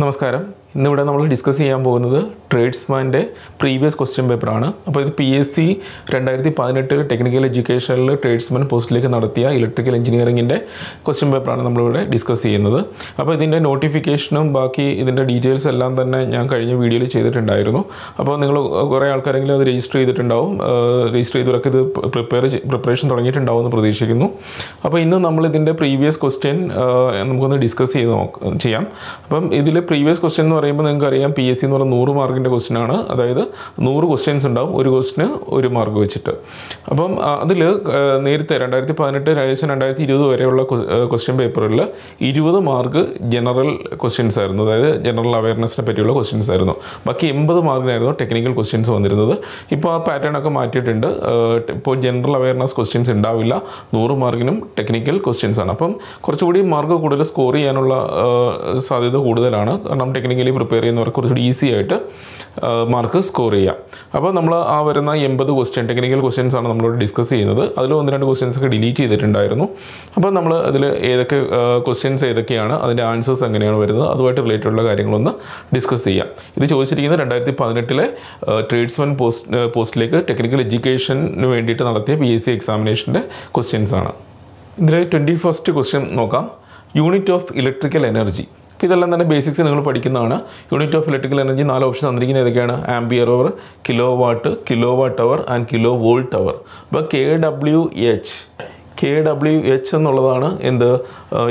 നമസ്കാരം. ഇന്നിവിടെ നമ്മൾ ഡിസ്കസ് ചെയ്യാൻ പോകുന്നത് ട്രേഡ്സ്മാന്റെ പ്രീവിയസ് ക്വസ്റ്റ്യൻ പേപ്പറാണ് അപ്പോൾ ഇത് പി എസ് സി രണ്ടായിരത്തി പതിനെട്ടിൽ ടെക്നിക്കൽ എഡ്യൂക്കേഷനിൽ ട്രേഡ്സ്മാൻ പോസ്റ്റിലേക്ക് നടത്തിയ ഇലക്ട്രിക്കൽ എഞ്ചിനീയറിങ്ങിന്റെ ക്വസ്റ്റ്യൻ പേപ്പറാണ് നമ്മളിവിടെ ഡിസ്കസ് ചെയ്യുന്നത്. അപ്പോൾ ഇതിന്റെ നോട്ടിഫിക്കേഷനും ബാക്കി ഇതിന്റെ ഡീറ്റെയിൽസ് എല്ലാം തന്നെ ഞാൻ കഴിഞ്ഞ വീഡിയോയിൽ ചെയ്തിട്ടുണ്ടായിരുന്നു. അപ്പോൾ നിങ്ങൾ കുറേ ആൾക്കാരെങ്കിലും അത് രജിസ്റ്റർ ചെയ്തിട്ടുണ്ടാവും. രജിസ്റ്റർ ചെയ്തവരൊക്കെ ഇത് പ്രിപ്പയർ പ്രിപ്പറേഷൻ തുടങ്ങിയിട്ടുണ്ടാവുമെന്ന് പ്രതീക്ഷിക്കുന്നു. അപ്പോൾ ഇന്ന് നമ്മൾ ഇതിന്റെ പ്രീവിയസ് ക്വസ്റ്റ്യൻ നമുക്കൊന്ന് ഡിസ്കസ് ചെയ്ത് നോക്ക ചെയ്യാം. അപ്പം ഇതിൽ പ്രീവിയസ് ക്വസ്റ്റ്യൻ എന്ന് പറയുമ്പോൾ നിങ്ങൾക്ക് അറിയാം പി എസ് സി എന്ന് പറഞ്ഞാൽ നൂറ് മാർക്കിന്റെ ക്വസ്റ്റ്യൻ ആണ്. അതായത് നൂറ് ക്വസ്റ്റ്യൻസ് ഉണ്ടാവും ഒരു ക്വസ്റ്റിന് ഒരു മാർക്ക് വെച്ചിട്ട്. അപ്പം അതിൽ നേരത്തെ രണ്ടായിരത്തി പതിനെട്ട് ഏകദേശം രണ്ടായിരത്തി ഇരുപത് വരെയുള്ള ക്വസ്റ്റ്യൻ പേപ്പറിൽ ഇരുപത് മാർക്ക് ജനറൽ ക്വസ്റ്റ്യൻസ് ആയിരുന്നു. അതായത് ജനറൽ അവയർനെസ്സിനെ പറ്റിയുള്ള ക്വസ്റ്റ്യൻസ് ആയിരുന്നു. ബാക്കി എൺപത് മാർക്കിനായിരുന്നു ടെക്നിക്കൽ ക്വസ്റ്റ്യൻസ് വന്നിരുന്നത്. ഇപ്പോൾ ആ പാറ്റേൺ ഒക്കെ മാറ്റിയിട്ടുണ്ട്. ഇപ്പോൾ ജനറൽ അവയർനെസ് ക്വസ്റ്റ്യൻസ് ഉണ്ടാവില്ല. നൂറ് മാർക്കിനും ടെക്നിക്കൽ ക്വസ്റ്റ്യൻസ് ആണ്. അപ്പം കുറച്ചുകൂടി മാർക്ക് കൂടുതൽ സ്കോർ ചെയ്യാനുള്ള സാധ്യത കൂടുതലാണ്. കാരണം ടെക്നിക്കലി പ്രിപ്പയർ ചെയ്യുന്നവർക്ക് കുറച്ചുകൂടി ഈസി ആയിട്ട് മാർക്ക് സ്കോർ ചെയ്യാം. അപ്പോൾ നമ്മൾ ആ വരുന്ന എൺപത് ക്വസ്റ്റ്യൻ ടെക്നിക്കൽ ക്വസ്റ്റ്യൻസ് ആണ് നമ്മളോട് ഡിസ്കസ് ചെയ്യുന്നത്. അതിൽ ഒന്ന് രണ്ട് ക്വസ്റ്റ്യൻസ് ഒക്കെ ഡിലീറ്റ് ചെയ്തിട്ടുണ്ടായിരുന്നു. അപ്പോൾ നമ്മൾ അതിൽ ഏതൊക്കെ ക്വസ്റ്റ്യൻസ് ഏതൊക്കെയാണ് അതിന്റെ ആൻസേഴ്സ് എങ്ങനെയാണ് വരുന്നത് അതുമായിട്ട് റിലേറ്റഡ് ഉള്ള കാര്യങ്ങളൊന്ന് ഡിസ്കസ് ചെയ്യാം. ഇത് ചോദിച്ചിരിക്കുന്നത് രണ്ടായിരത്തി പതിനെട്ടിലെ ട്രേഡ്സ്മാൻ പോസ്റ്റ് പോസ്റ്റിലേക്ക് ടെക്നിക്കൽ എഡ്യൂക്കേഷന് വേണ്ടിയിട്ട് നടത്തിയ പി എസ് സി എക്സാമിനേഷന്റെ ക്വസ്റ്റ്യൻസ് ആണ്. ഇതിൽ ട്വന്റി ഫസ്റ്റ് ക്വസ്റ്റ്യൻ നോക്കാം. യൂണിറ്റ് ഓഫ് ഇലക്ട്രിക്കൽ എനർജി അപ്പോൾ ഇതെല്ലാം തന്നെ ബേസിക്സ് നിങ്ങൾ പഠിക്കുന്നതാണ്. യൂണിറ്റ് ഓഫ് ഇലക്ട്രിക്കൽ എനർജി നാല് ഓപ്ഷൻ തന്നിരിക്കുന്നത് ഏതൊക്കെയാണ്? Ampere hour kilowatt kilowatt hour and kilovolt hour അപ്പോൾ K W H K W H എന്നുള്ളതാണ് എന്ത്?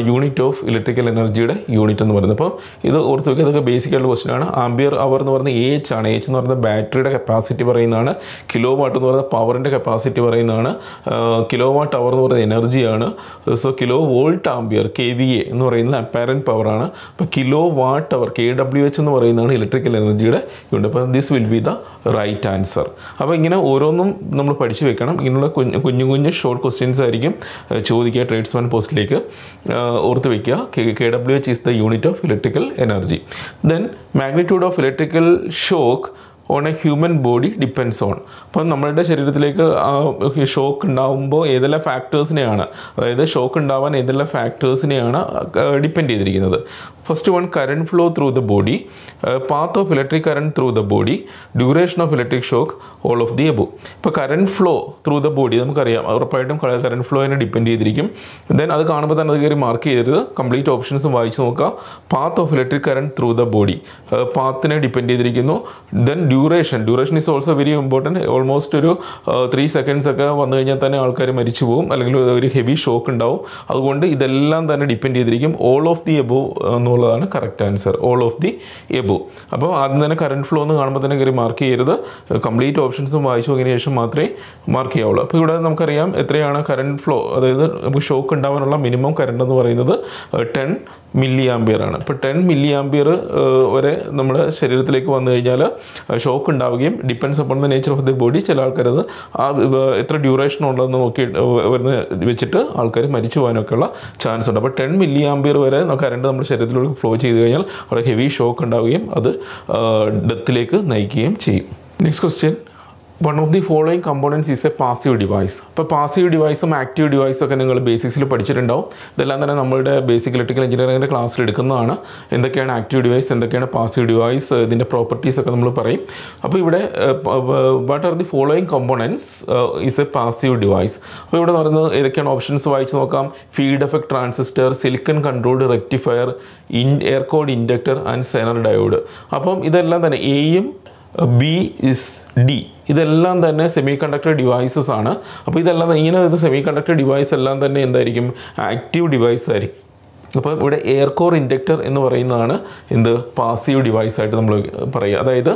യൂണിറ്റ് ഓഫ് ഇലക്ട്രിക്കൽ എനർജിയുടെ യൂണിറ്റ് എന്ന് പറയുന്നത്. അപ്പോൾ ഇത് ഓർത്ത് വയ്ക്കുക ഇതൊക്കെ ബേസിക് ആയിട്ടുള്ള ക്വസ്റ്റൻ ആണ്. ആംബിയർ അവർ എന്ന് പറയുന്നത് എച്ച് ആണ്. എച്ച് എന്ന് പറയുന്നത് ബാറ്ററിയുടെ കപ്പാസിറ്റി പറയുന്നതാണ്. കിലോ വാട്ട് എന്ന് പറയുന്നത് പവറിന്റെ കപ്പാസിറ്റി പറയുന്നതാണ്. കിലോ വാട്ട് അവർ എന്ന് പറയുന്നത് എനർജിയാണ് so kilo volt ampere K V A എന്ന് പറയുന്നത് അപ്പാരന്റ് പവറാണ് അപ്പോൾ kilo watt hour K W H എന്ന് പറയുന്നതാണ് ഇലക്ട്രിക്കൽ എനർജിയുടെ യൂണിറ്റ് അപ്പോൾ this will be the right answer അപ്പോൾ ഇങ്ങനെ ഓരോന്നും നമ്മൾ പഠിച്ചു വെക്കണം. ഇങ്ങനെയുള്ള കുഞ്ഞു കുഞ്ഞു ഷോർട്ട് ക്വസ്റ്റ്യൻസ് ആയിരിക്കും. ചോദിക്കുക ട്രേഡ്സ്മാൻ പോസ്റ്റിലേക്ക് ഓർത്ത് വയ്ക്കുക K W H is the unit of electrical energy then magnitude of electrical shock on a human body depends on അപ്പം നമ്മളുടെ ശരീരത്തിലേക്ക് ഷോക്ക് ഉണ്ടാകുമ്പോൾ ഏതെല്ലാം ഫാക്ടേഴ്സിനെയാണ് അതായത് ഷോക്ക് ഉണ്ടാവാൻ ഏതെല്ലാം ഫാക്ടേഴ്സിനെയാണ് ഡിപ്പെൻഡ് ചെയ്തിരിക്കുന്നത്. First one current flow through the body path of electric current through the body duration of electric shock all of the above ഇപ്പോൾ current flow through the body നമുക്കറിയാം ഉറപ്പായിട്ടും കറണ്ട് ഫ്ലോയിനെ ഡിപ്പെൻഡ് ചെയ്തിരിക്കും. Then അത് കാണുമ്പോൾ തന്നെ അത് കയറി മാർക്ക് ചെയ്തത് കംപ്ലീറ്റ് ഓപ്ഷൻസ് വായിച്ച് നോക്കുക. Path of electric current through the body പാത്തിനെ depend ചെയ്തിരിക്കുന്നു. Then duration duration is also very important almost ഒരു ത്രീ സെക്കൻഡ്സ് ഒക്കെ വന്നു കഴിഞ്ഞാൽ തന്നെ ആൾക്കാർ മരിച്ചു പോകും അല്ലെങ്കിൽ ഒരു ഹെവി ഷോക്ക് ഉണ്ടാവും. അതുകൊണ്ട് ഇതെല്ലാം തന്നെ ഡിപ്പെൻഡ് ചെയ്തിരിക്കും. ഓൾ ഓഫ് ദി എബോ എന്നുള്ളതാണ് correct answer all of the above അപ്പോൾ ആദ്യം തന്നെ കറണ്ട് ഫ്ലോ എന്ന് കാണുമ്പോൾ തന്നെ കയറി മാർക്ക് ചെയ്യരുത്. കംപ്ലീറ്റ് ഓപ്ഷൻസും വായിച്ചു നോക്കിയതിന് ശേഷം മാത്രമേ മാർക്ക് ചെയ്യാവുള്ളൂ. അപ്പോൾ ഇവിടെ നമുക്കറിയാം എത്രയാണ് കറണ്ട് ഫ്ലോ അതായത് നമുക്ക് ഷോക്ക് ഉണ്ടാവാനുള്ള മിനിമം കറണ്ട് എന്ന് പറയുന്നത് ടെൻ മില്ലി ആംബിയർ ആണ്. ഇപ്പോൾ ടെൻ മില്ലി ആംബിയർ വരെ നമ്മുടെ ശരീരത്തിലേക്ക് വന്നു കഴിഞ്ഞാൽ ഷോക്ക് ഉണ്ടാവുകയും ഡിപ്പെൻസ് അപ്പോൾ the nature of the body ചില ആൾക്കാരത് ആ എത്ര ഡ്യൂറേഷൻ ഉണ്ടെന്ന് നോക്കി വരുന്ന വെച്ചിട്ട് ആൾക്കാർ മരിച്ചു പോകാനൊക്കെയുള്ള ചാൻസ് ഉണ്ട്. അപ്പോൾ ടെൻ മില്ലി ആംബിയർ വരെ കറണ്ട് നമ്മുടെ ശരീരത്തിലൂടെ ഫ്ലോ ചെയ്ത് കഴിഞ്ഞാൽ അവിടെ ഹെവി ഷോക്ക് ഉണ്ടാവുകയും അത് ഡെത്തിലേക്ക് നയിക്കുകയും ചെയ്യും. Next question one of the following components is a passive device അപ്പോൾ പാസീവ് ഡിവൈസും ആക്റ്റീവ് ഡിവൈസും ഒക്കെ നിങ്ങൾ ബേസിക്സിൽ പഠിച്ചിട്ടുണ്ടാവും. ഇതെല്ലാം തന്നെ നമ്മളുടെ ബേസിക് ഇലക്ട്രിക്കൽ എഞ്ചിനീയറിംഗിന്റെ ക്ലാസ്സിൽ എടുക്കുന്നതാണ്. എന്തൊക്കെയാണ് ആക്റ്റീവ് ഡിവൈസ് എന്തൊക്കെയാണ് പാസീവ് ഡിവൈസ് ഇതിന്റെ പ്രോപ്പർട്ടീസ് ഒക്കെ നമ്മൾ പറയും. അപ്പോൾ ഇവിടെ what are the following components is a passive device അപ്പോൾ ഇവിടെ പറയുന്നത് ഏതൊക്കെയാണ് ഓപ്ഷൻസ് വായിച്ച് നോക്കാം. Field effect transistor silicon controlled rectifier an air cored inductor and zener diode അപ്പം ഇതെല്ലാം തന്നെ എയും ബി ഇസ് ഡി ഇതെല്ലാം തന്നെ സെമി കണ്ടക്ടർ ഡിവൈസസ് ആണ്. അപ്പോൾ ഇതെല്ലാം ഇങ്ങനെ സെമി കണ്ടക്ടർ ഡിവൈസ് എല്ലാം തന്നെ എന്തായിരിക്കും? ആക്റ്റീവ് ഡിവൈസ് ആയിരിക്കും. അപ്പോൾ ഇവിടെ എയർ കോർ ഇൻഡക്ടർ എന്ന് പറയുന്നതാണ് എന്ത്? പാസീവ് ഡിവൈസ് ആയിട്ട് നമ്മൾ പറയുക. അതായത്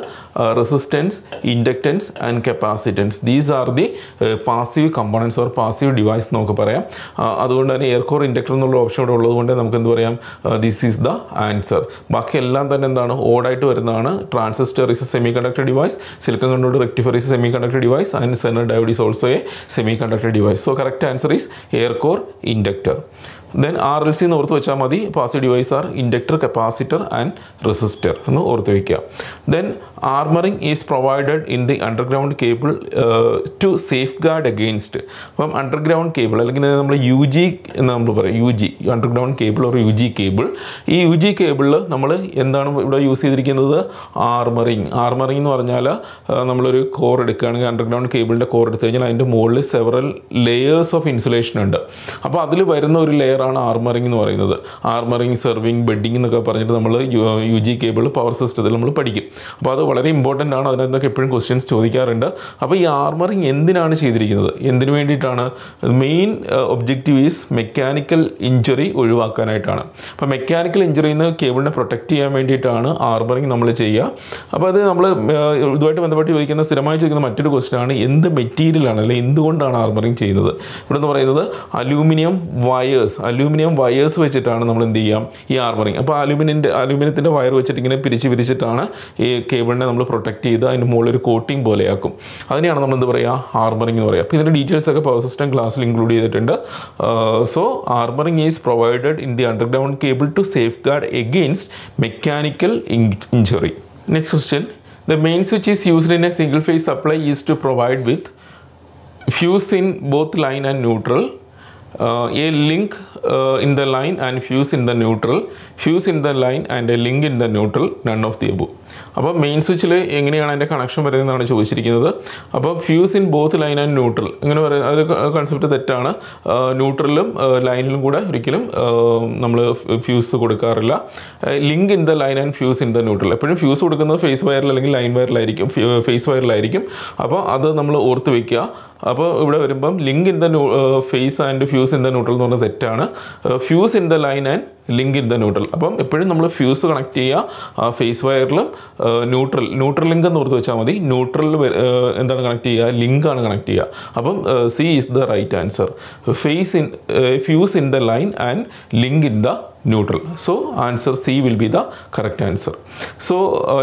resistance inductance and capacitance these are the passive components or passive device എന്ന് നമുക്ക് പറയാം. അതുകൊണ്ട് തന്നെ എയർ കോർ ഇൻഡക്ടർ എന്നുള്ള ഓപ്ഷൻ ഇവിടെ ഉള്ളതുകൊണ്ട് നമുക്ക് എന്ത് പറയാം? ദിസ് ഈസ് ദ ആൻസർ ബാക്കി എല്ലാം തന്നെ എന്താണ്? ഓടായിട്ട് വരുന്നതാണ്. Transistor is a semiconductor device silicon controlled rectifier is semiconductor device and zener diode is also a semiconductor device so correct answer is air core inductor then R L C എന്ന് ഓർത്ത് വെച്ചാൽ മതി. Passive device are inductor capacitor and resistor എന്ന് ഓർത്ത് വയ്ക്കുക then armouring is provided in the underground cable to safeguard against അപ്പം underground cable അല്ലെങ്കിൽ നമ്മൾ യു ജി എന്ന് നമ്മൾ പറയും. U G underground cable or U G cable ഈ യു ജി കേബിളിൽ നമ്മൾ എന്താണ് ഇവിടെ യൂസ് ചെയ്തിരിക്കുന്നത്? ആർമറിങ് ആർമറിങ് എന്ന് പറഞ്ഞാൽ നമ്മളൊരു കോർ എടുക്കുകയാണെങ്കിൽ അണ്ടർഗ്രൗണ്ട് കേബിളിന്റെ കോർ എടുത്തു കഴിഞ്ഞാൽ അതിന്റെ മുകളിൽ സെവറൽ ലെയേഴ്സ് ഓഫ് ഇൻസുലേഷൻ ഉണ്ട്. അപ്പോൾ അതിൽ വരുന്ന ഒരു ലെയറാണ് ആർമറിംഗ് എന്ന് പറയുന്നത്. ആർമറിംഗ് സെർവിങ് ബെഡിങ് എന്നൊക്കെ പറഞ്ഞിട്ട് നമ്മൾ യു ജി കേബിൾ പവർ സിസ്റ്റത്തിൽ നമ്മൾ പഠിക്കും. അപ്പോൾ അത് വളരെ ഇമ്പോർട്ടന്റ് ആണ്. അതിനകത്തൊക്കെ എപ്പോഴും ക്വസ്റ്റ്യൻസ് ചോദിക്കാറുണ്ട്. അപ്പോൾ ഈ ആർമറിങ് എന്തിനാണ് ചെയ്തിരിക്കുന്നത്? എന്തിനു വേണ്ടിയിട്ടാണ്? Main objective is mechanical injury ഒഴിവാക്കാനായിട്ടാണ്. അപ്പോൾ മെക്കാനിക്കൽ ഇഞ്ചുറിയിൽ നിന്ന് കേബിളിനെ പ്രൊട്ടക്റ്റ് ചെയ്യാൻ വേണ്ടിയിട്ടാണ് ആർമറിങ് നമ്മൾ ചെയ്യുക. അപ്പോൾ അത് നമ്മൾ ഇതുമായിട്ട് ബന്ധപ്പെട്ട് ചോദിക്കുന്ന സ്ഥിരമായി ചോദിക്കുന്ന മറ്റൊരു ക്വസ്റ്റ്യൻ ആണ്. എന്ത് മെറ്റീരിയലാണ് അല്ലെങ്കിൽ എന്തുകൊണ്ടാണ് ആർമറിങ് ചെയ്യുന്നത്? ഇവിടെ എന്ന് പറയുന്നത് അലൂമിനിയം വയേഴ്സ് അലൂമിനിയം വയേഴ്സ് വെച്ചിട്ടാണ് നമ്മൾ എന്ത് ചെയ്യാം ഈ ആർമറിങ്. അപ്പോൾ അലൂമിനിയന്റെ അലൂമിനിയത്തിന്റെ വയർ വെച്ചിട്ട് ഇങ്ങനെ പിരിച്ച് പിരിച്ചിട്ടാണ് ഈ കേബിളിനെ നമ്മൾ പ്രൊട്ടക്ട് ചെയ്ത് അതിന്റെ മുകളിൽ ഒരു കോട്ടിംഗ് പോലെയാക്കും. അതിനെയാണ് നമ്മൾ എന്ത് പറയുക ആർമറിങ് എന്ന് പറയുക അപ്പോൾ ഇതിന്റെ ഡീറ്റെയിൽസ് ഒക്കെ പവർ സിസ്റ്റം ക്ലാസ്സിൽ ഇൻക്ലൂഡ് ചെയ്തിട്ടുണ്ട്. So armouring is provided in the underground cable to safeguard against mechanical injury. Next question. The main switch is used in a single phase supply is to provide with fuse in both line and neutral a link uh, in the line and fuse in the neutral. Fuse in the line and a link in the neutral. None of the above. അപ്പോൾ main സ്വിച്ചിൽ എങ്ങനെയാണ് അതിന്റെ connection വരുന്നതെന്നാണ് ചോദിച്ചിരിക്കുന്നത്. അപ്പോൾ fuse in both line and neutral ഇങ്ങനെ പറയുന്ന അത് കൺസെപ്റ്റ് തെറ്റാണ്. ന്യൂട്രലിലും ലൈനിലും കൂടെ ഒരിക്കലും നമ്മൾ ഫ്യൂസ് കൊടുക്കാറില്ല. Link in the line and fuse in the neutral എപ്പോഴും ഫ്യൂസ് കൊടുക്കുന്നത് ഫേസ് വയറിൽ അല്ലെങ്കിൽ ലൈൻ വയറിലായിരിക്കും ഫേസ് വയറിലായിരിക്കും അപ്പോൾ അത് നമ്മൾ ഓർത്ത് വെക്കുക. അപ്പോൾ ഇവിടെ വരുമ്പം link in the phase and fuse in the neutral എന്ന് പറഞ്ഞാൽ തെറ്റാണ്. Fuse in the line and link in the neutral അപ്പം എപ്പോഴും നമ്മൾ ഫ്യൂസ് കണക്ട് ചെയ്യുക ഫേസ് വയറിലും ന്യൂട്രൽ ന്യൂട്രൽ ലിങ്ക് എന്ന് ഓർത്ത് വെച്ചാൽ മതി. ന്യൂട്രലിൽ എന്താണ് കണക്ട് ചെയ്യുക? ലിങ്ക് ആണ് കണക്ട് ചെയ്യുക. അപ്പം C is the right answer phase in fuse in the line and link in the neutral so answer C will be the correct answer so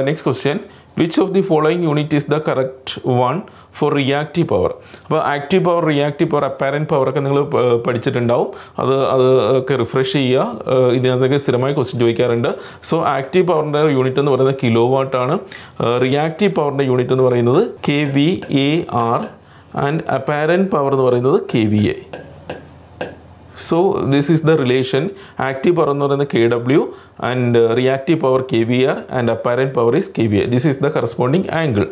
next question which of the following unit is the correct one for reactive power അപ്പോൾ active power reactive power apparent power ഒക്കെ നിങ്ങൾ പഠിച്ചിട്ടുണ്ടാവും. അത് അത് ഒക്കെ refresh ചെയ്യുക. ഇതിനകത്തൊക്കെ സ്ഥിരമായി ക്വസ്റ്റ്യൻ ചോദിക്കാറുണ്ട്. സോ ആക്റ്റീവ് പവറിന്റെ യൂണിറ്റ് എന്ന് പറയുന്നത് കിലോ വാട്ടാണ് റിയാക്റ്റീവ് പവറിന്റെ യൂണിറ്റ് എന്ന് പറയുന്നത് K V A R and apparent power എന്ന് പറയുന്നത് K V A so this is the relation active power എന്ന് പറയുന്നത് K W power K V R and apparent power is K V A this is the corresponding angle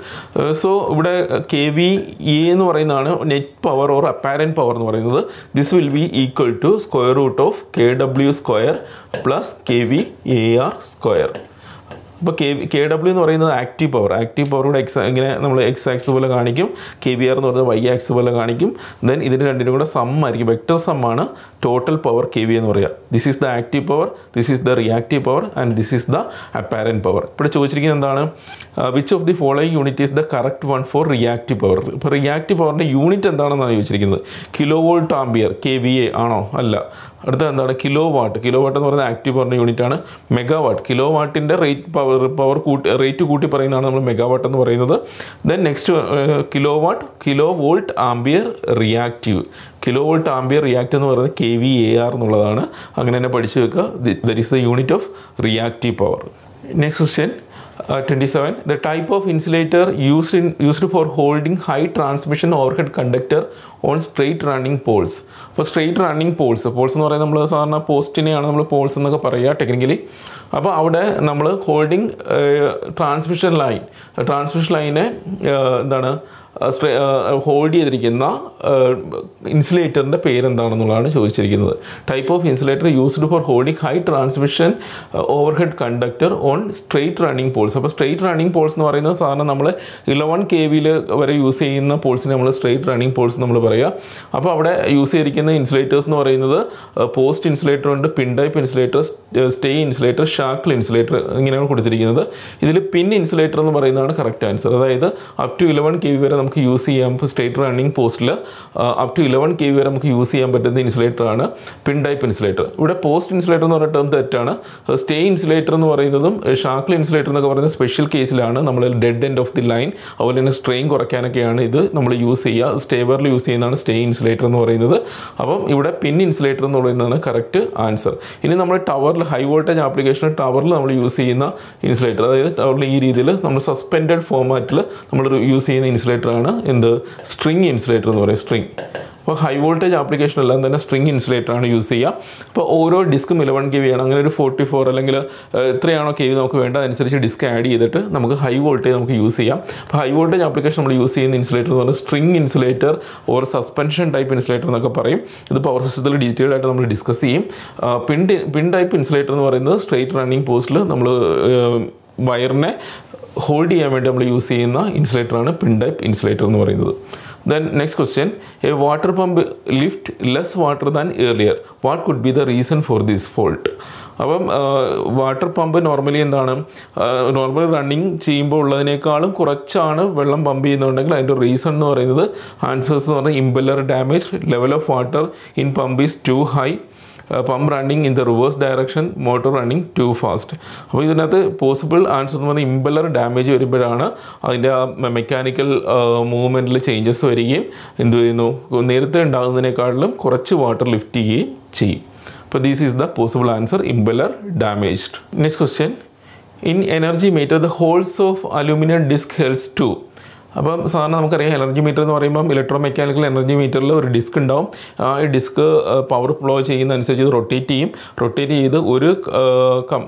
so ഇവിടെ K V A എന്ന് പറയുന്നതാണ് net power or apparent power എന്ന് പറയുന്നത്. This will be equal to square root of K W square plus K V A R square അപ്പോൾ K K W എന്ന് പറയുന്നത് active power active പവറുടെ X ഇങ്ങനെ നമ്മൾ എക്സ് ആക്സ് പോലെ കാണിക്കും. കെ ബി ആർ എന്ന് പറയുന്നത് വൈ ആക്സ് പോലെ കാണിക്കും. ദെൻ ഇതിന് രണ്ടിനും കൂടെ സം ആയിരിക്കും. വെക്ടർ സം ആണ് ടോട്ടൽ പവർ കെ വി എന്ന് പറയുക. This is the active power this is the reactive power and this is the apparent power ഇവിടെ ചോദിച്ചിരിക്കുന്നത് എന്താണ്? Which of the following unit is the correct one for reactive power ഇപ്പോൾ reactive പവറിന്റെ unit എന്താണെന്നാണ് ചോദിച്ചിരിക്കുന്നത്. Kilo volt ampere K V A ആണോ? അല്ല. അടുത്ത എന്താണ്? കിലോ വാട്ട് കിലോ വാട്ട് എന്ന് പറയുന്നത് ആക്റ്റീവ് പവറിന്റെ യൂണിറ്റ് ആണ് മെഗാ വാട്ട് കിലോ വാട്ടിന്റെ റേറ്റ് പവർ പവർ കൂട്ടി റേറ്റ് കൂട്ടി പറയുന്നതാണ് നമ്മൾ മെഗാവാട്ട് എന്ന് പറയുന്നത്. Then next kilo watt kilo volt ampere reactive kilo volt ampere react എന്ന് പറയുന്നത് കെ വി എ ആർ എന്നുള്ളതാണ്. അങ്ങനെ തന്നെ പഠിച്ചു വെക്കുക. That is the unit of reactive power next question twenty seven the type of insulator used in used for holding high transmission overhead conductor on straight running poles അപ്പോൾ straight running poles poles എന്ന് പറയുന്നത് നമ്മൾ സാധാരണ പോസ്റ്റിനെയാണ് നമ്മൾ Paul's എന്നൊക്കെ പറയുക technically അപ്പോൾ അവിടെ നമ്മൾ ഹോൾഡിംഗ് ട്രാൻസ്മിഷൻ ലൈൻ ട്രാൻസ്മിഷൻ ലൈനെ എന്താണ് ഹോൾഡ് ചെയ്തിരിക്കുന്ന ഇൻസുലേറ്ററിന്റെ പേരെന്താണെന്നുള്ളതാണ് ചോദിച്ചിരിക്കുന്നത്. Type of insulator used for holding high transmission overhead conductor on straight running poles അപ്പോൾ സ്ട്രെയിറ്റ് റണ്ണിങ് പോൾസ് എന്ന് പറയുന്നത് സാധാരണ നമ്മൾ ഇലവൺ കെ വിയിൽ വരെ യൂസ് ചെയ്യുന്ന പോൾസിനെ നമ്മൾ സ്ട്രെയിറ്റ് റണ്ണിങ് പോൾസ് നമ്മൾ പറയുക അപ്പോൾ അവിടെ യൂസ് ചെയ്തിരിക്കുന്ന ഇൻസുലേറ്റേഴ്സ് എന്ന് പറയുന്നത് പോസ്റ്റ് ഇൻസുലേറ്റർ ഉണ്ട് pin type insulator stay insulator shackle insulator ഇങ്ങനെയാണ് കൊടുത്തിരിക്കുന്നത്. ഇതിൽ പിൻ ഇൻസുലേറ്റർ എന്ന് പറയുന്നതാണ് കറക്റ്റ് ആൻസർ അതായത് up to eleven K V വരെ നമുക്ക് യൂസ് ചെയ്യാം. സ്ട്രേറ്റ് റണ്ണിങ് പോസ്റ്റിൽ അപ് ടു ഇലവൻ കെ വരെ നമുക്ക് യൂസ് ചെയ്യാൻ പറ്റുന്ന ഇൻസുലേറ്റർ ആണ് പിൻ ടൈപ്പ് ഇൻസുലേറ്റർ ഇവിടെ പോസ്റ്റ് ഇൻസുലേറ്റർ എന്ന് പറയുന്ന ടേം തെറ്റാണ്. സ്റ്റേ ഇൻസുലേറ്റർ എന്ന് പറയുന്നതും ഷാക്കിൾ ഇൻസുലേറ്റർ എന്നൊക്കെ പറയുന്ന സ്പെഷ്യൽ കേസിലാണ് നമ്മൾ dead end of the line അതുപോലെ തന്നെ സ്ട്രെയിൻ കുറയ്ക്കാനൊക്കെയാണ് ഇത് നമ്മൾ യൂസ് ചെയ്യുക. സ്റ്റേബറിൽ യൂസ് ചെയ്യുന്നതാണ് സ്റ്റേ ഇൻസുലേറ്റർ എന്ന് പറയുന്നത്. അപ്പം ഇവിടെ പിൻ ഇൻസുലേറ്റർ എന്ന് പറയുന്നതാണ് കറക്റ്റ് ആൻസർ ഇനി നമ്മൾ ടവറിൽ ഹൈ വോൾട്ടേജ് ആപ്ലിക്കേഷൻ ടവറിൽ നമ്മൾ യൂസ് ചെയ്യുന്ന ഇൻസുലേറ്റർ അതായത് ടവറിൽ ഈ രീതിയിൽ നമ്മൾ സസ്പെൻഡഡ് ഫോമാറ്റിൽ നമ്മൾ യൂസ് ചെയ്യുന്ന ഇൻസുലേറ്ററാണ് എന്ത് സ്ട്രിങ് ഇൻസുലേറ്റർ എന്ന് പറയും സ്ട്രിങ് അപ്പോൾ ഹൈ വോൾട്ടേജ് ആപ്ലിക്കേഷൻ എല്ലാം തന്നെ സ്ട്രിങ് ഇൻസുലേറ്ററാണ് യൂസ് ചെയ്യുക. അപ്പോൾ ഓരോ ഡിസ്കും ഇലവൺ കെ വി ആണ്. അങ്ങനെ ഒരു ഫോർട്ടി ഫോർ അല്ലെങ്കിൽ എത്രയാണോ കെ വി നമുക്ക് വേണ്ട അതനുസരിച്ച് ഡിസ്ക് ആഡ് ചെയ്തിട്ട് നമുക്ക് ഹൈ വോൾട്ടേജ് നമുക്ക് യൂസ് ചെയ്യാം. അപ്പോൾ ഹൈ വോൾട്ടേജ് ആപ്ലിക്കേഷൻ നമ്മൾ യൂസ് ചെയ്യുന്ന ഇൻസുലേറ്റർ എന്ന് പറഞ്ഞാൽ string insulator or suspension type insulator എന്നൊക്കെ പറയും. ഇത് പവർ സിസ്റ്റത്തിൽ ഡീറ്റെയിൽഡ് ആയിട്ട് നമ്മൾ ഡിസ്കസ് ചെയ്യും. പിൻ പിൻ ടൈപ്പ് ഇൻസുലേറ്റർ എന്ന് പറയുന്നത് സ്ട്രെയിറ്റ് റണ്ണിങ് പോസ്റ്റിൽ നമ്മൾ വയറിനെ ഹോൾഡ് ചെയ്യാൻ വേണ്ടി നമ്മൾ യൂസ് ചെയ്യുന്ന ഇൻസുലേറ്ററാണ് പിൻ ടൈപ്പ് ഇൻസുലേറ്റർ എന്ന് പറയുന്നത്. Then next question a water pump lift less water than earlier what could be the reason for this fault അപ്പം വാട്ടർ പമ്പ് നോർമലി എന്താണ്? നോർമലി റണ്ണിങ് ചെയ്യുമ്പോൾ ഉള്ളതിനേക്കാളും കുറച്ചാണ് വെള്ളം പമ്പ് ചെയ്യുന്നുണ്ടെങ്കിൽ അതിന്റെ റീസൺ എന്ന് പറയുന്നത് ആൻസേഴ്സ് എന്ന് പറഞ്ഞാൽ impeller damage level of water in pump is too high pump running in the reverse direction motor running too fast അപ്പോൾ ഇതിനകത്ത് പോസിബിൾ ആൻസർ എന്ന് പറഞ്ഞാൽ ഇമ്പല്ലർ ഡാമേജ് വരുമ്പോഴാണ് അതിന്റെ ആ മെക്കാനിക്കൽ മൂവ്മെന്റിൽ ചേഞ്ചസ് വരികയും എന്ത് ചെയ്യുന്നു? നേരത്തെ ഉണ്ടാകുന്നതിനേക്കാളിലും കുറച്ച് വാട്ടർ ലിഫ്റ്റ് ചെയ്യുകയും ചെയ്യും. അപ്പോൾ these is the possible answer impeller damaged next question in energy meter the holes of aluminium disc helps to അപ്പം സാധാരണ നമുക്കറിയാം എനർജി മീറ്റർ എന്ന് പറയുമ്പം ഇലക്ട്രോ മെക്കാനിക്കൽ എനർജി മീറ്ററിൽ ഒരു ഡിസ്ക് ഉണ്ടാവും. ആ ഈ ഡിസ്ക് പവർ ഫ്ലോ ചെയ്യുന്ന അനുസരിച്ച് ഇത് റൊട്ടേറ്റ് ചെയ്യും. റൊട്ടേറ്റ് ചെയ്ത് ഒരു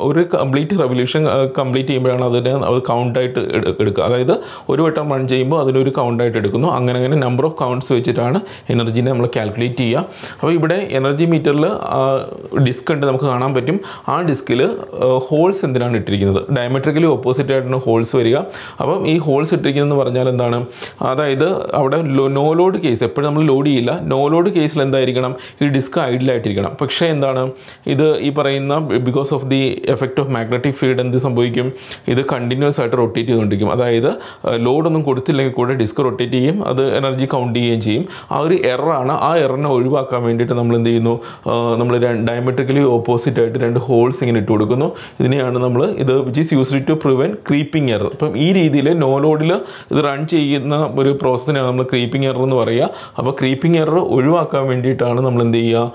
ഒരു കംപ്ലീറ്റ് റെവല്യൂഷൻ കംപ്ലീറ്റ് ചെയ്യുമ്പോഴാണ് അതിനെ അത് കൗണ്ടായിട്ട് എടുക്കുക. അതായത് ഒരു വട്ടം റൺ ചെയ്യുമ്പോൾ അതിനൊരു കൗണ്ടായിട്ട് എടുക്കുന്നു. അങ്ങനെ അങ്ങനെ നമ്പർ ഓഫ് കൗണ്ട്സ് വെച്ചിട്ടാണ് എനർജീനെ നമ്മൾ കാൽക്കുലേറ്റ് ചെയ്യുക. അപ്പോൾ ഇവിടെ എനർജി മീറ്ററിൽ ഡിസ്ക് ഉണ്ട് നമുക്ക് കാണാൻ പറ്റും. ആ ഡിസ്കിൽ ഹോൾസ് എന്തിനാണ് ഇട്ടിരിക്കുന്നത്? ഡയമെട്രിക്കലി ഓപ്പോസിറ്റ് ആയിട്ടാണ് ഹോൾസ് വരിക. അപ്പം ഈ ഹോൾസ് ഇട്ടിരിക്കുന്നതെന്ന് പറഞ്ഞാൽ എന്താണ്? അതായത് അവിടെ നോ ലോഡ് കേസ് എപ്പോഴും നമ്മൾ ലോഡ് ചെയ്യില്ല. നോ ലോഡ് കേസിൽ എന്തായിരിക്കണം? ഈ ഡിസ്ക് ഐഡിലായിട്ടിരിക്കണം പക്ഷേ എന്താണ്? ഇത് ഈ പറയുന്ന because of the effect of magnetic field എന്ത് സംഭവിക്കും? ഇത് കണ്ടിന്യൂസ് ആയിട്ട് റൊട്ടേറ്റ് ചെയ്തുകൊണ്ടിരിക്കും. അതായത് ലോഡൊന്നും കൊടുത്തില്ലെങ്കിൽ കൂടെ ഡിസ്ക് റൊട്ടേറ്റ് ചെയ്യും അത് എനർജി കൗണ്ട് ചെയ്യുകയും ചെയ്യും. ആ ഒരു എററാണ് ആ എററിനെ ഒഴിവാക്കാൻ വേണ്ടിയിട്ട് നമ്മൾ എന്ത് ചെയ്യുന്നു? നമ്മൾ ഡയമെട്രിക്കലി ഓപ്പോസിറ്റ് ആയിട്ട് രണ്ട് ഹോൾസ് ഇങ്ങനെ ഇട്ട് കൊടുക്കുന്നു. ഇതിനെയാണ് നമ്മൾ ഇത് which is used to prevent creeping error അപ്പം ഈ രീതിയിൽ നോ ലോഡിൽ ഇത് റൺ ചെയ്യുന്ന ഒരു പ്രോസസ്സിനെയാണ് നമ്മൾ ക്രീപ്പിംഗ് എറർ എന്ന് പറയുക. അപ്പോൾ ക്രീപ്പിംഗ് എറർ ഒഴിവാക്കാൻ വേണ്ടിയിട്ടാണ് നമ്മൾ എന്ത് ചെയ്യുക?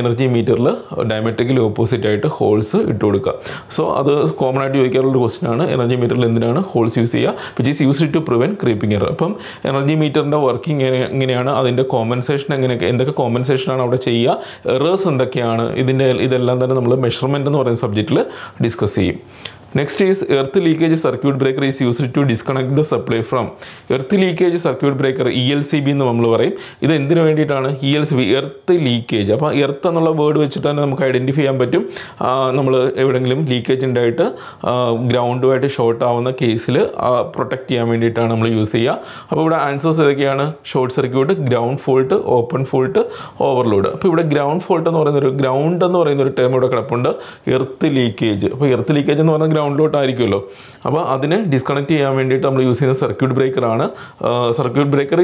എനർജി മീറ്ററിൽ ഡയമെട്രിക്കലി ഓപ്പോസിറ്റ് ആയിട്ട് ഹോൾസ് ഇട്ട് കൊടുക്കുക. സോ അത് കോമൺ ആയിട്ട് ചോദിക്കാറുള്ള ക്വസ്റ്റൻ ആണ്. എനർജി മീറ്ററിൽ എന്തിനാണ് ഹോൾസ് യൂസ് ചെയ്യുക? Which is used to prevent creeping error അപ്പം എനർജി മീറ്ററിന്റെ വർക്കിംഗ് എങ്ങനെയാണ്? അതിന്റെ കോമ്പൻസേഷൻ എങ്ങനെയൊക്കെ എന്തൊക്കെ കോമ്പൻസേഷനാണ് അവിടെ ചെയ്യുക? എറേഴ്സ് എന്തൊക്കെയാണ്? ഇതിന്റെ ഇതെല്ലാം തന്നെ നമ്മൾ മെഷർമെന്റ് എന്ന് പറയുന്ന സബ്ജക്റ്റിൽ ഡിസ്കസ് ചെയ്യും. Next is earth leakage circuit breaker is used to disconnect the supply from earth leakage circuit breaker E L C B എന്ന് നമ്മൾ പറയും. ഇത് എന്തിനു വേണ്ടിയിട്ടാണ്? E L C B earth leakage അപ്പോൾ എർത്ത് എന്നുള്ള വേർഡ് വെച്ചിട്ട് തന്നെ നമുക്ക് ഐഡന്റിഫൈ ചെയ്യാൻ പറ്റും. നമ്മൾ എവിടെയെങ്കിലും ലീക്കേജ് ഉണ്ടായിട്ട് ഗ്രൗണ്ടുമായിട്ട് ഷോർട്ട് ആവുന്ന കേസിൽ പ്രൊട്ടക്റ്റ് ചെയ്യാൻ വേണ്ടിയിട്ടാണ് നമ്മൾ യൂസ് ചെയ്യുക. അപ്പോൾ ഇവിടെ ആൻസേഴ്സ് ഏതൊക്കെയാണ്? Short circuit ground fault open fault overload അപ്പോൾ ഇവിടെ ഗ്രൗണ്ട് ഫോൾട്ട് എന്ന് പറയുന്ന ഒരു ഗ്രൗണ്ട് എന്ന് പറയുന്ന ഒരു ടേം ഇവിടെ കിടപ്പുണ്ട്. എർത്ത് ലീക്കേജ് അപ്പോൾ എർത്ത് ലീക്കേജ് എന്ന് പറഞ്ഞാൽ ഗ്രൗണ്ടിലോട്ടായിരിക്കുമല്ലോ അപ്പോൾ അതിനെ ഡിസ്കണക്ട് ചെയ്യാൻ വേണ്ടിയിട്ട് നമ്മൾ യൂസ് ചെയ്യുന്ന circuit ബ്രേക്കറാണ് circuit breaker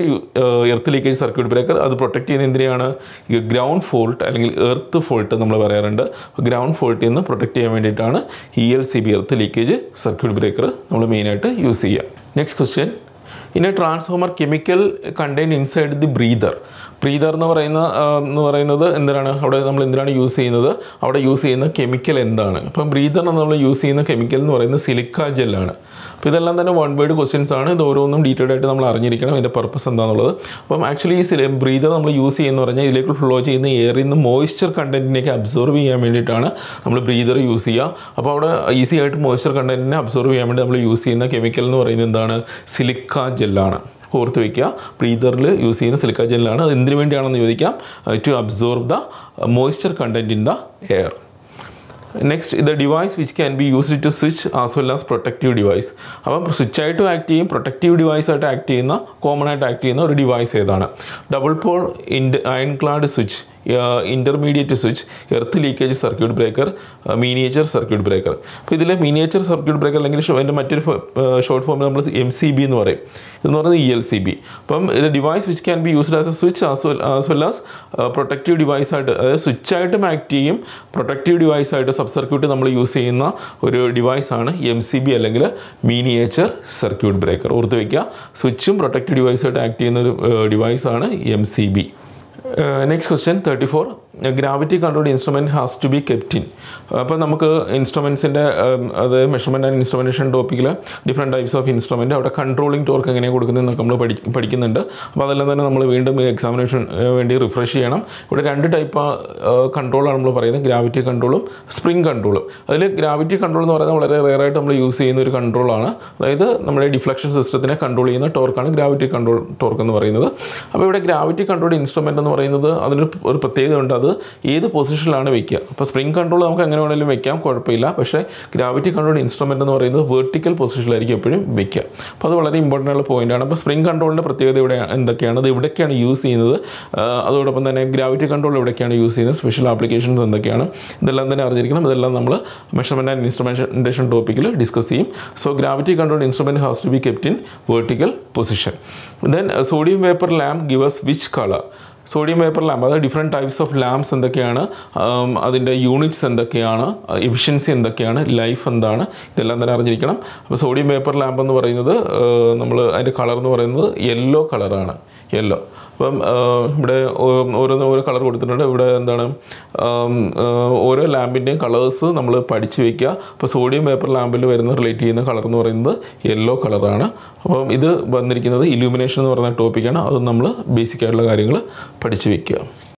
earth leakage circuit breaker അത് പ്രൊട്ടക്ട് ചെയ്യുന്ന എന്തിനാണ് ഈ ഗ്രൗണ്ട് ഫോൾട്ട് അല്ലെങ്കിൽ എർത്ത് ഫോൾട്ട് നമ്മൾ പറയാറുണ്ട്. ഗ്രൗണ്ട് ഫോൾട്ടിൽ നിന്ന് പ്രൊട്ടക്ട് ചെയ്യാൻ വേണ്ടിയിട്ടാണ് E L C B earth leakage circuit breaker നമ്മൾ മെയിനായിട്ട് യൂസ് ചെയ്യുക. Next question in a transformer chemical contain inside the breather breather എന്ന് പറയുന്ന എന്ന് പറയുന്നത് എന്തിനാണ്? അവിടെ നമ്മൾ എന്തിനാണ് യൂസ് ചെയ്യുന്നത്? അവിടെ യൂസ് ചെയ്യുന്ന കെമിക്കൽ എന്താണ്? അപ്പം ബ്രീതർ നമ്മൾ യൂസ് ചെയ്യുന്ന കെമിക്കൽ എന്ന് പറയുന്നത് സിലിക്ക ജെല്ലാണ് അപ്പോൾ ഇതെല്ലാം തന്നെ വൺ വേർഡ് ക്വസ്റ്റ്യൻസ് ആണ്. ഇത് ഓരോന്നും ഡീറ്റെയിൽഡ് ആയിട്ട് നമ്മൾ അറിഞ്ഞിരിക്കണം. ഇതിന്റെ പർപ്പസ് എന്താണെന്നുള്ളത് അപ്പം ആക്ച്വലി ഈ സിലി ബ്രീതർ നമ്മൾ യൂസ് ചെയ്യുന്ന പറഞ്ഞാൽ ഇതിലേക്ക് ഫ്ലോ ചെയ്യുന്ന എയറിൽ നിന്ന് മോയ്സ്ചർ കണ്ടന്റിനെയൊക്കെ അബ്സോർവ് ചെയ്യാൻ വേണ്ടിയിട്ടാണ് നമ്മൾ ബ്രീതർ യൂസ് ചെയ്യുക. അപ്പോൾ അവിടെ ഈസി ആയിട്ട് മോയ്സ്ചർ കണ്ടന്റിനെ അബ്സോർവ് ചെയ്യാൻ വേണ്ടി നമ്മൾ യൂസ് ചെയ്യുന്ന കെമിക്കൽ എന്ന് പറയുന്നത് എന്താണ്? സിലിക്ക ജെല്ലാണ് ഓർത്ത് വയ്ക്കുക ബ്രീതറിൽ യൂസ് ചെയ്യുന്ന സിലിക്ക ജെല്ലാണ് അത് എന്തിനു വേണ്ടിയാണെന്ന് ചോദിക്കാം. To absorb the moisture content in the air next ഇത് device which can be used to switch as well as protective device അപ്പം സ്വിച്ച് ആയിട്ടും ആക്ട് ചെയ്യും. പ്രൊട്ടക്റ്റീവ് ഡിവൈസ് ആയിട്ട് ആക്ട് ചെയ്യുന്ന കോമൺ ആയിട്ട് ആക്ട് ചെയ്യുന്ന ഒരു ഡിവൈസ് ഏതാണ്? Double pole in iron clad switch intermediate switch earth leakage circuit breaker miniature circuit breaker അപ്പോൾ ഇതിലെ മീനിയേച്ചർ സർക്യൂട്ട് ബ്രേക്കർ അല്ലെങ്കിൽ അതിന്റെ മറ്റൊരു ഷോർട്ട് ഫോമിൽ നമ്മൾ എം സി ബി എന്ന് പറയും. ഇതെന്ന് പറയുന്നത് ഇ എൽ സി ബി അപ്പം ഇത് device which can be used as a switch as as well as protective device ആയിട്ട് അതായത് സ്വിച്ചായിട്ടും ആക്ട് ചെയ്യും. പ്രൊട്ടക്റ്റീവ് ഡിവൈസ് ആയിട്ട് സബ് സർക്യൂട്ട് നമ്മൾ യൂസ് ചെയ്യുന്ന ഒരു ഡിവൈസാണ് എം സി ബി അല്ലെങ്കിൽ മീനിയേച്ചർ സർക്യൂട്ട് ബ്രേക്കർ ഓർത്ത് വയ്ക്കുക സ്വിച്ചും പ്രൊട്ടക്റ്റീവ് ഡിവൈസായിട്ട് ആക്ട് ചെയ്യുന്ന ഒരു ഡിവൈസാണ് M C B next question thirty four gravity controlled instrument has to be kept in അപ്പോൾ നമുക്ക് ഇൻസ്ട്രുമെൻസിന്റെ അത് മെഷർമെന്റ് ആൻഡ് ഇൻസ്ട്രുമെന്റേഷൻ ടോപ്പിക്കിൽ ഡിഫറെന്റ് ടൈപ്സ് ഓഫ് ഇൻസ്ട്രുമെന്റ് അവിടെ കൺട്രോളിംഗ് ടോർക്ക് എങ്ങനെ കൊടുക്കുന്നതെന്നൊക്കെ നമ്മൾ പഠി പഠിക്കുന്നുണ്ട്. അപ്പോൾ അതെല്ലാം തന്നെ നമ്മൾ വീണ്ടും എക്സാമിനേഷൻ വേണ്ടി റിഫ്രഷ് ചെയ്യണം. ഇവിടെ രണ്ട് ടൈപ്പ് കൺട്രോളാണ് നമ്മൾ പറയുന്നത്. ഗ്രാവിറ്റി കൺട്രോളും സ്പ്രിംഗ് കൺട്രോളും അതിൽ ഗ്രാവിറ്റി കൺട്രോൾ എന്ന് പറയുന്നത് വളരെ റെയറായിട്ട് നമ്മൾ യൂസ് ചെയ്യുന്ന ഒരു കൺട്രോളാണ് അതായത് നമ്മുടെ ഡിഫ്ലക്ഷൻ സിസ്റ്റത്തിനെ കൺട്രോൾ ചെയ്യുന്ന ടോർക്കാണ് ഗ്രാവിറ്റി കൺട്രോൾ ടോർക്ക് എന്ന് പറയുന്നത്. അപ്പോൾ ഇവിടെ ഗ്രാവിറ്റി കൺട്രോൾ ഇൻസ്ട്രുമെന്റ് എന്ന് പറയുന്നത് അതിനൊരു ഒരു പ്രത്യേകത ഉണ്ട്. അത് ഏത് പൊസിഷനിലാണ് വെക്കുക. അപ്പോൾ സ്പ്രിംഗ് കൺട്രോൾ നമുക്ക് എങ്ങനെ വേണമെങ്കിലും വെക്കാം കുഴപ്പമില്ല. പക്ഷേ ഗ്രാവിറ്റി കൺട്രോൾ ഇൻസ്ട്രുമെന്റ് എന്ന് പറയുന്നത് വെർട്ടിക്കൽ പൊസിഷനിലായിരിക്കും എപ്പോഴും വെക്കുക. അപ്പോൾ അത് വളരെ ഇമ്പോർട്ടന്റ് ഉള്ള പോയിന്റാണ് അപ്പോൾ സ്പ്രിംഗ് കൺട്രോളിന്റെ പ്രത്യേകത ഇവിടെ എന്തൊക്കെയാണ്? അത് എവിടെയൊക്കെയാണ് യൂസ് ചെയ്യുന്നത്? അതോടൊപ്പം തന്നെ ഗ്രാവിറ്റി കൺട്രോൾ ഇവിടെയൊക്കെയാണ് യൂസ് ചെയ്യുന്നത്? സ്പെഷ്യൽ ആപ്ലിക്കേഷൻസ് എന്തൊക്കെയാണ്? ഇതെല്ലാം തന്നെ അറിഞ്ഞിരിക്കണം. ഇതെല്ലാം നമ്മൾ മെഷർമെന്റ് ആൻഡ് ഇൻസ്ട്രുമെന്റേഷൻ ടോപ്പിക്കിൽ ഡിസ്കസ് ചെയ്യും. So gravity control instrument has to be kept in vertical position then sodium vapour lamp gives which colour sodium vapour lamp അതായത് ഡിഫറെന്റ് ടൈപ്സ് ഓഫ് ലാമ്പ്സ് എന്തൊക്കെയാണ് അതിന്റെ യൂണിറ്റ്സ് എന്തൊക്കെയാണ് എഫിഷ്യൻസി എന്തൊക്കെയാണ് life എന്താണ് ഇതെല്ലാം തന്നെ അറിഞ്ഞിരിക്കണം. അപ്പോൾ സോഡിയം വേപ്പർ ലാമ്പ് എന്ന് പറയുന്നത് നമ്മൾ അതിന്റെ കളർ എന്ന് പറയുന്നത് യെല്ലോ കളറാണ് യെല്ലോ അപ്പം ഇവിടെ ഓരോന്ന് ഓരോ കളർ കൊടുത്തിട്ടുണ്ട്. ഇവിടെ എന്താണ് ഓരോ ലാമ്പിന്റെയും കളേഴ്സ് നമ്മൾ പഠിച്ചു വയ്ക്കുക. അപ്പോൾ സോഡിയം പേപ്പർ ലാമ്പിൽ വരുന്ന റിലേറ്റ് ചെയ്യുന്ന കളർ എന്ന് പറയുന്നത് യെല്ലോ കളറാണ്. അപ്പം ഇത് വന്നിരിക്കുന്നത് ഇലൂമിനേഷൻ എന്ന് പറയുന്ന ടോപ്പിക്കാണ്. അത് നമ്മൾ ബേസിക് ആയിട്ടുള്ള കാര്യങ്ങൾ പഠിച്ചു വെക്കുക